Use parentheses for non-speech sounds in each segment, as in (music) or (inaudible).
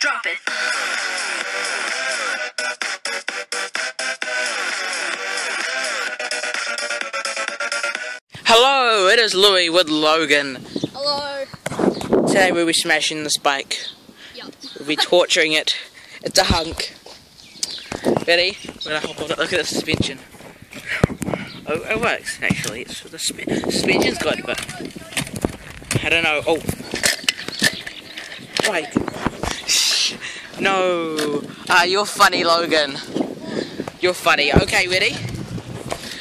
Drop it. Hello, it is Louis with Logan. Hello. Today we'll be smashing this bike. Yep. We'll be torturing it. It's a hunk. Ready? We're gonna hop on it. Look at the suspension. Oh, it works actually. It's the sp suspension's good, but I don't know. Oh, right. No. Ah, you're funny, Logan. You're funny. Okay, ready?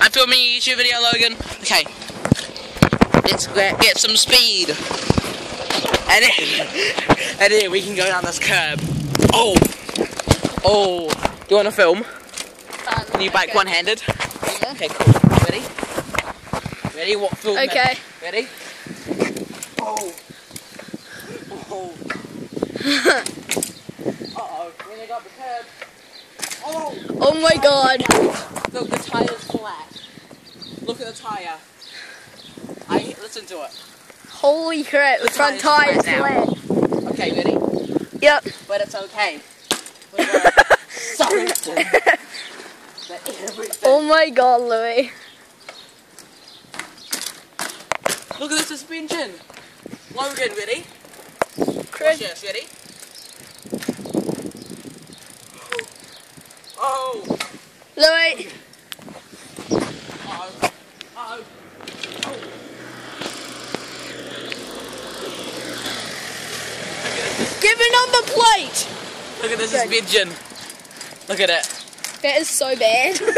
I'm filming a YouTube video, Logan. Okay. Let's get, some speed. And then, (laughs) and then we can go down this curb. Oh. Oh. Do you want to film? Um, Can you bike okay. one-handed? Yeah. Okay, cool. Ready? Ready? What film? Okay. Ready? (laughs) Oh. Oh. Uh-oh. When I got the curb. Oh. Oh my god. Look, the tire's flat. Look at the tire. I listen to it. Holy crap, the The front tire's flat flat. Okay, ready? Yep. But it's okay. (laughs) We're gonna something. But everything. Oh my god, Louis. Look at the suspension. Logan, ready? Watch Chris. this, ready? Oh. Louis. Uh-oh. Uh-oh. Give a number plate. Look at the suspension. Look at it. That is so bad. (laughs) the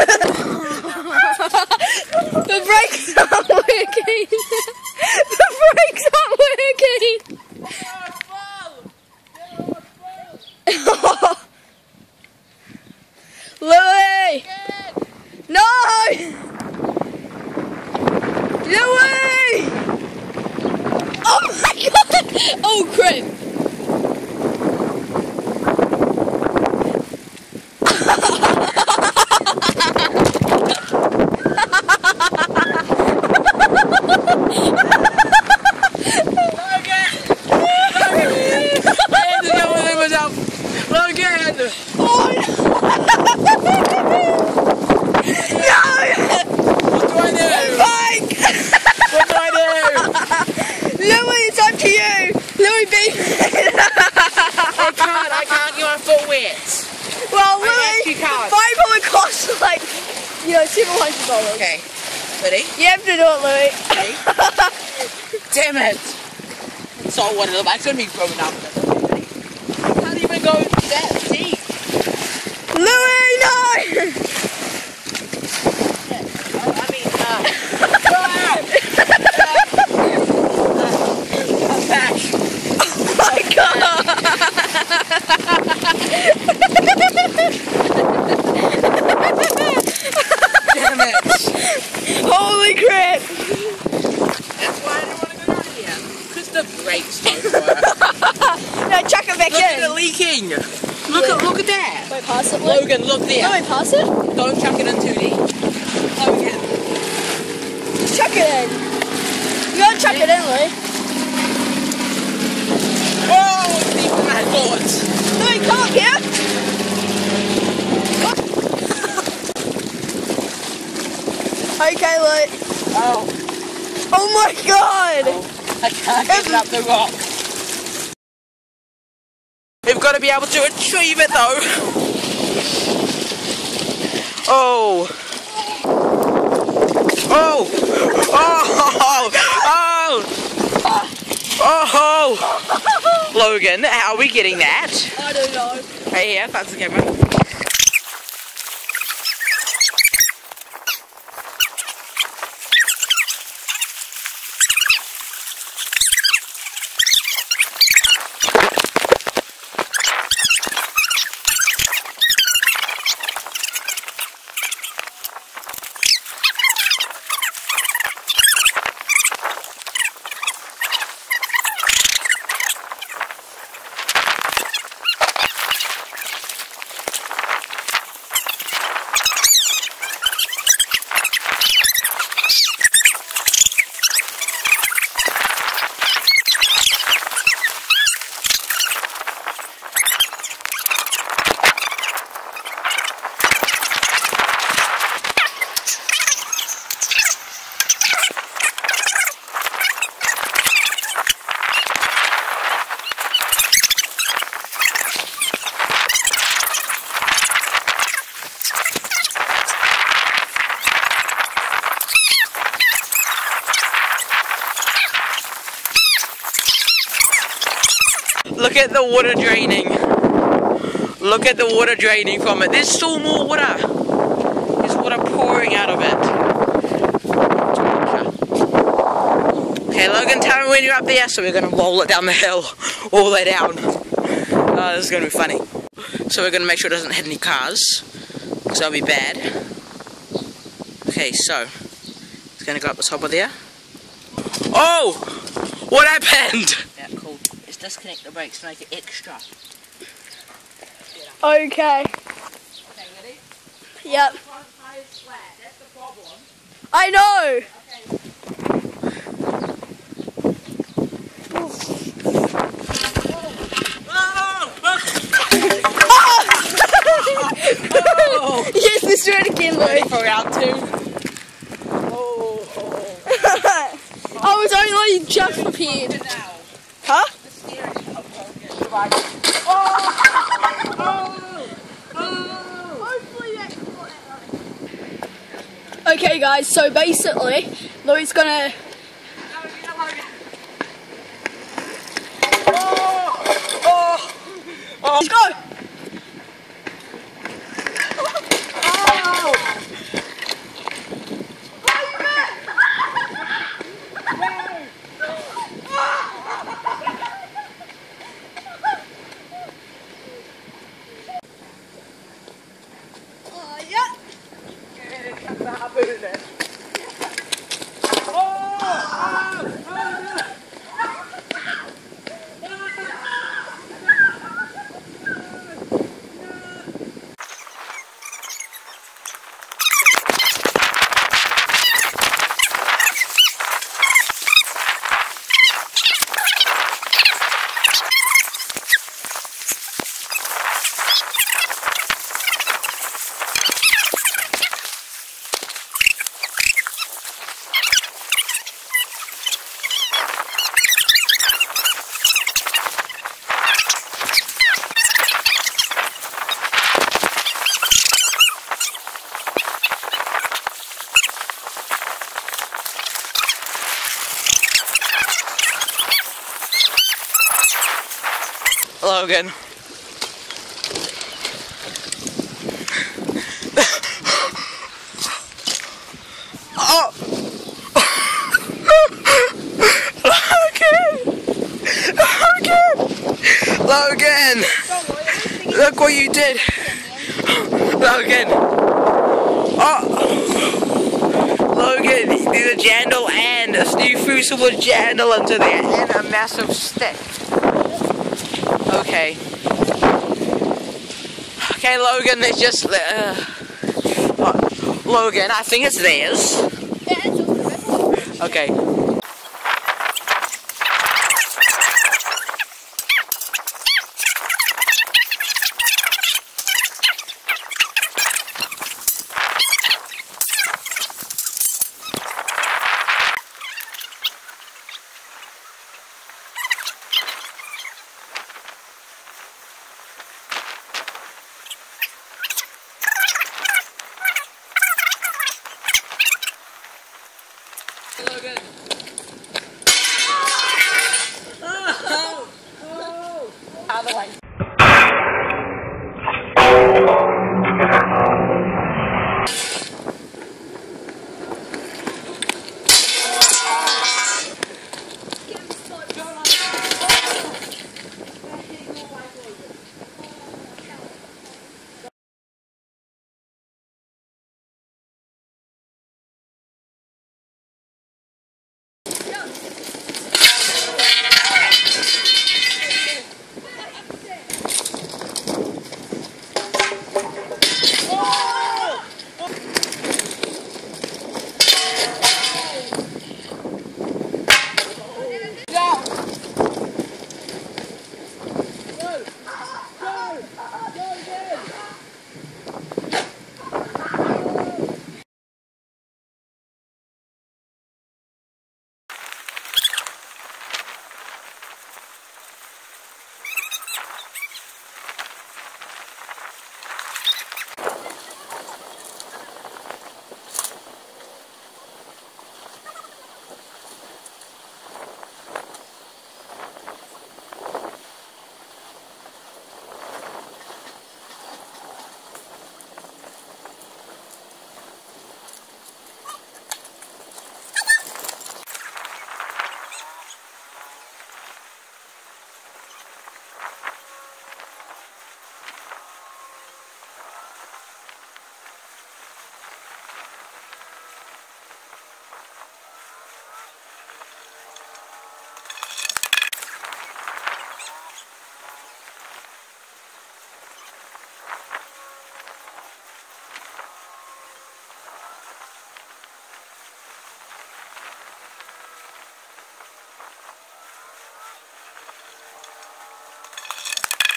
brakes aren't working. (laughs) the brakes aren't working. Louis! No! Louis! Oh my god! Oh crap! Logan! Logan! Logan! Logan was up. Logan! Oh no! What do I do? Bike! What do I do? Louis, it's up to you! Louis B! I can't. I can't get my foot wet. well, I Louis, actually can't. bike probably costs like, you know, $700. Okay. Ready? You have to do it, Louis. Ready? (laughs) Damn it! So one of them. I gonna be broken up. I can't even go to that deep. Louis, no! I mean, uh, come back. Oh my god! Damn it! Holy crap! That's why I didn't want to go down here. Because the brakes don't work. No, chuck it back Look in. leaking. Look at look at that. Wait, pass it, Louis. Logan, look there. Louis, pass it? Don't chuck it in too deep. Logan. Chuck it in. You gotta chuck it in, Louis. Oh, it's deeper than I thought. Louis, come up here. Okay, Louis. Oh, Oh my god! Oh, I can't get it up the rock. Be able to retrieve it though. Oh. Oh. Oh. Oh. Oh. Logan, how are we getting that? I don't know. Right here, that's the camera. Look at the water draining. Look at the water draining from it. There's still more water. There's water pouring out of it. Okay, Logan, tell me when you're up there, so we're gonna roll it down the hill, all the way down. Oh, this is gonna be funny. So we're gonna make sure it doesn't hit any cars, because that'll be bad. Okay, so it's gonna go up the top of there. Oh! What happened? Yeah, cool. Let's disconnect the brakes to make it extra. Okay. Okay, ready? Yep. Front tire's flat. That's the problem. I know. Oh! (laughs) yes, let's do it again, Ready Luke. for round two? Oh, oh, oh. (laughs) I was only just prepared. Huh? The steering wheel broken. Oh! Okay, guys. So basically, Louis gonna. Let's go. Logan. oh! Logan! Logan! Look what you did! Logan! Oh! Logan, there's a jandal and a new fusible jandal into there and a massive stick. Okay. Okay, Logan, there's just. Uh, Logan, I think it's theirs. Okay.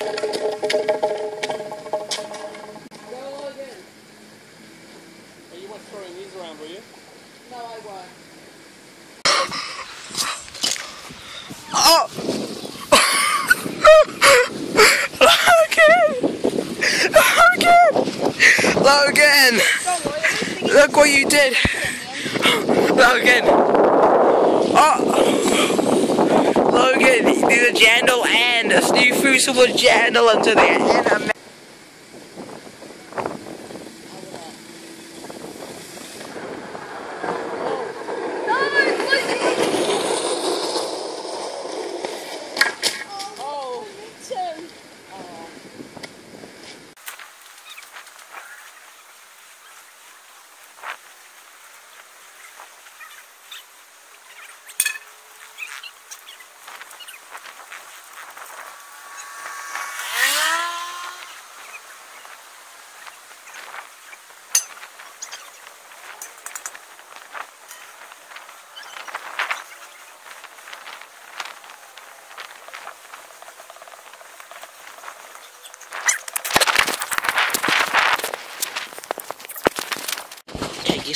(laughs) Logan! Look what you did! (laughs) Logan! Oh! Logan, a jandal and you threw some more jandal into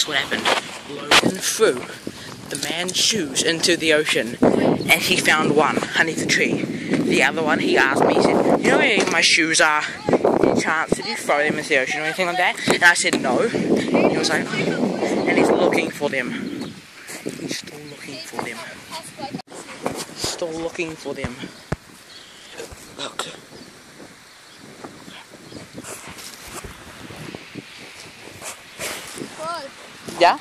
What happened? Logan threw the man's shoes into the ocean and he found one underneath the tree. The other one, he asked me, he said, You know where my shoes are? Any chance did you throw them into the ocean or anything like that? And I said, No. And he was like, And he's looking for them. He's still looking for them. Still looking for them. Look. Yeah?